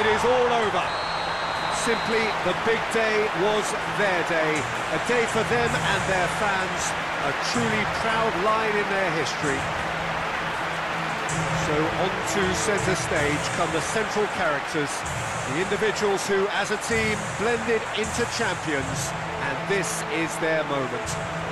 it is all over. Simply, the big day was their day. A day for them and their fans. A truly proud line in their history. So on to centre stage come the central characters, the individuals who, as a team, blended into champions, and this is their moment.